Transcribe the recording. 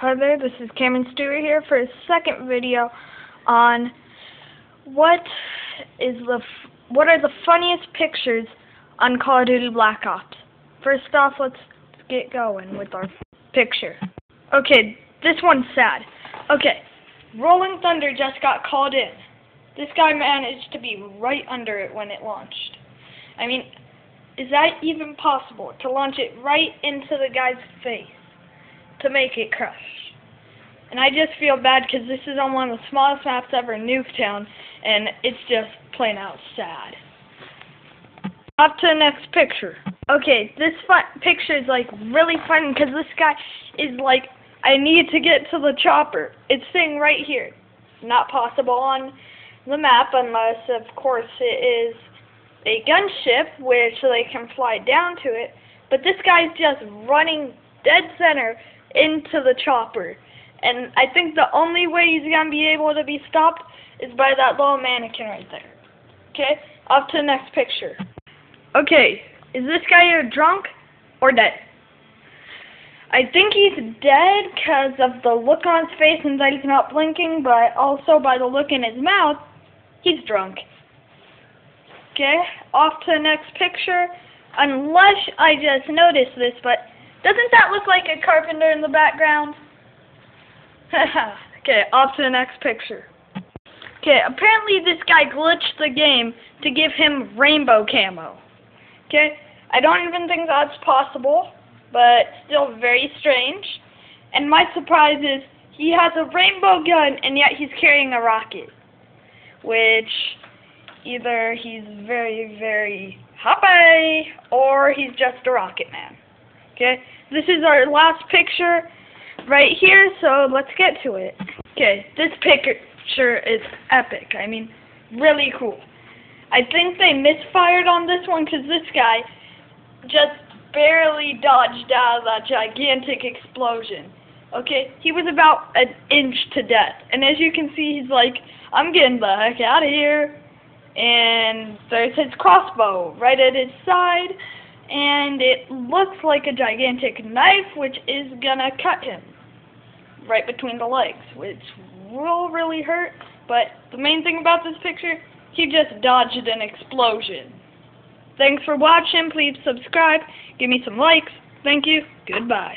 Hi there, this is Cameron Stuart here for a second video on what is the what are the funniest pictures on Call of Duty Black Ops. First off, let's get going with our picture. Okay, this one's sad. Okay, Rolling Thunder just got called in. This guy managed to be right under it when it launched. I mean, is that even possible to launch it right into the guy's face? To make it crush. And I just feel bad because this is on one of the smallest maps ever in Nuketown, and it's just plain out sad. Up to the next picture. Okay, this picture is like really fun because this guy is like, I need to get to the chopper. It's sitting right here. Not possible on the map unless, of course, it is a gunship, which they can fly down to it. But this guy's just running dead center into the chopper. And I think the only way he's going to be able to be stopped is by that little mannequin right there. Okay, off to the next picture. Okay, is this guy either drunk or dead? I think he's dead because of the look on his face and that he's not blinking, but also by the look in his mouth, he's drunk. Okay, off to the next picture. Unless I just noticed this, but doesn't that look like a carpenter in the background? okay, off to the next picture. Okay, apparently this guy glitched the game to give him rainbow camo. Okay, I don't even think that's possible, but still very strange. And my surprise is he has a rainbow gun and yet he's carrying a rocket. Which either he's very, very happy or he's just a rocket man. Okay, this is our last picture right here, so let's get to it. Okay, this picture is epic. I mean, really cool. I think they misfired on this one because this guy just barely dodged out of that gigantic explosion. Okay, he was about an inch to death. And as you can see, he's like, I'm getting the heck out of here. And there's his crossbow right at his side and it looks like a gigantic knife which is gonna cut him right between the legs, which will really hurt, but the main thing about this picture, he just dodged an explosion. Thanks for watching, please subscribe, give me some likes, thank you, goodbye.